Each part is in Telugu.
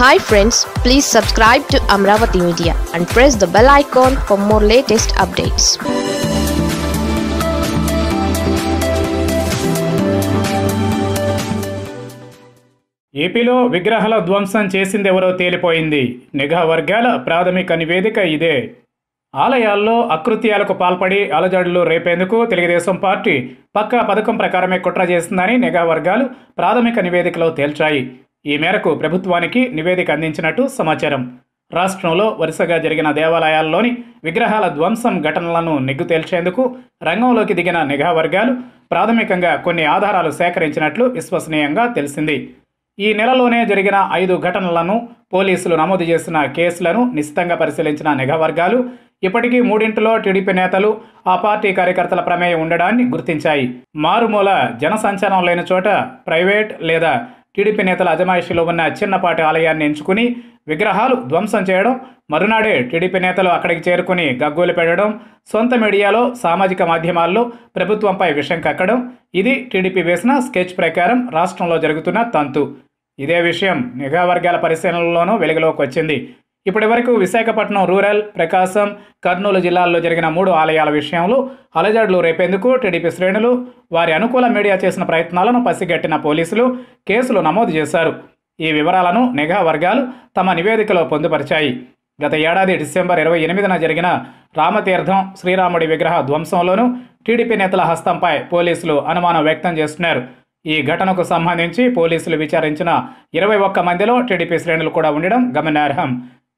Hi friends please subscribe to Amaravati media and press the bell icon for more latest updates ఏపీలో విగ్రహాల ధ్వంసం చేసిందెవరో తేలిపోయింది. నిఘా వర్గాల ప్రాథమిక నివేదిక ఇదే. ఆలయాల్లో అకృత్యాలకు పాల్పడి అలజడులు రేపేందుకు తెలుగుదేశం పార్టీ పక్కా పథకం ప్రకారమే కుట్ర చేసిందని నిఘా వర్గాలు ప్రాథమిక నివేదికలో తేల్చాయి. ఈ మేరకు ప్రభుత్వానికి నివేదిక అందించినట్టు సమాచారం. రాష్ట్రంలో వరుసగా జరిగిన దేవాలయాల్లోని విగ్రహాల ధ్వంసం ఘటనలను నిగ్గు తేల్చేందుకు రంగంలోకి దిగిన నిఘా వర్గాలు ప్రాథమికంగా కొన్ని ఆధారాలు సేకరించినట్లు విశ్వసనీయంగా తెలిసింది. ఈ నెలలోనే జరిగిన ఐదు ఘటనలను పోలీసులు నమోదు చేసిన కేసులను నిశితంగా పరిశీలించిన నిఘా వర్గాలు ఇప్పటికీ మూడింటిలో టీడీపీ నేతలు ఆ పార్టీ కార్యకర్తల ప్రమేయం ఉండడాన్ని గుర్తించాయి. మారుమూల జనసంచారం లేని చోట ప్రైవేట్ లేదా టీడీపీ నేతల అజమాయిషిలో ఉన్న చిన్నపాటి ఆలయాన్ని ఎంచుకుని విగ్రహాలు ధ్వంసం చేయడం మరునాడే టీడీపీ నేతలు అక్కడికి చేరుకుని గగ్గోలు పెట్టడం సొంత మీడియాలో సామాజిక మాధ్యమాల్లో ప్రభుత్వంపై విషయం కక్కడం ఇది టీడీపీ వేసిన స్కెచ్ ప్రకారం రాష్ట్రంలో జరుగుతున్న తంతు. ఇదే విషయం నిఘా వర్గాల పరిశీలనలోనూ వెలుగులోకి వచ్చింది. ఇప్పటి వరకు విశాఖపట్నం రూరల్ ప్రకాశం కర్నూలు జిల్లాల్లో జరిగిన మూడు ఆలయాల విషయంలో అలజడులు రేపేందుకు టీడీపీ శ్రేణులు వారి అనుకూల మీడియా చేసిన ప్రయత్నాలను పసిగట్టిన పోలీసులు కేసులు నమోదు చేశారు. ఈ వివరాలను నిఘా వర్గాలు తమ నివేదికలో పొందుపరిచాయి. గత ఏడాది డిసెంబర్ ఇరవై ఎనిమిదిన జరిగిన రామతీర్థం శ్రీరాముడి విగ్రహ ధ్వంసంలోనూ టీడీపీ నేతల హస్తంపై పోలీసులు అనుమానం వ్యక్తం చేస్తున్నారు. ఈ ఘటనకు సంబంధించి పోలీసులు విచారించిన ఇరవై ఒక్క మందిలో టీడీపీ శ్రేణులు కూడా ఉండడం గమనార్హం.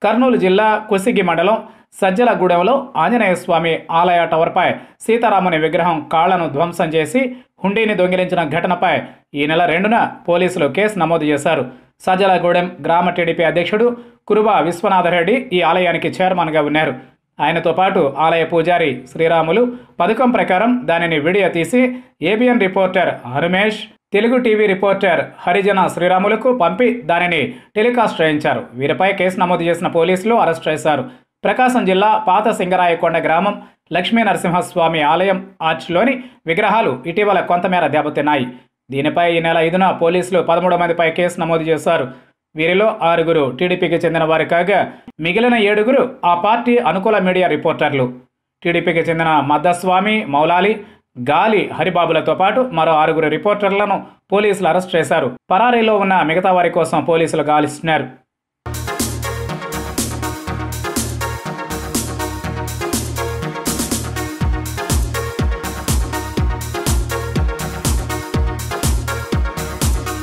కర్నూలు జిల్లా కొసిగి మండలం సజ్జలగూడెంలో ఆంజనేయ స్వామి ఆలయ టవర్పై సీతారాముని విగ్రహం కాళ్ళను ధ్వంసం చేసి హుండీని దొంగిలించిన ఘటనపై ఈ నెల రెండున పోలీసులు కేసు నమోదు చేశారు. సజ్జలగూడెం గ్రామ టీడీపీ అధ్యక్షుడు కురుబా విశ్వనాథరెడ్డి ఈ ఆలయానికి చైర్మన్గా ఉన్నారు. ఆయనతో పాటు ఆలయ పూజారి శ్రీరాములు పథకం ప్రకారం దానిని వీడియో తీసి ABN reporter Hanumesh Telugu TV reporter హరిజన శ్రీరాములకు పంపి దానిని టెలికాస్ట్ చేయించారు. వీరిపై కేసు నమోదు చేసిన పోలీసులు అరెస్ట్ చేశారు. ప్రకాశం జిల్లా పాత సింగరాయకొండ గ్రామం లక్ష్మీ నరసింహస్వామి ఆలయం ఆర్చ్లోని విగ్రహాలు ఇటీవల కొంతమేర దెబ్బతిన్నాయి. దీనిపై ఈ నెల ఐదున పోలీసులు పదమూడు మందిపై కేసు నమోదు చేశారు. వీరిలో ఆరుగురు టీడీపీకి చెందిన వారు కాగా మిగిలిన ఏడుగురు ఆ పార్టీ అనుకూల మీడియా రిపోర్టర్లు. టీడీపీకి చెందిన మద్దస్వామి మౌలాలి గాలి హరిబాబులతో పాటు మరో ఆరుగురు రిపోర్టర్లను పోలీసులు అరెస్ట్ చేశారు. పరారీలో ఉన్న మిగతా వారి కోసం పోలీసులు గాలిస్తున్నారు.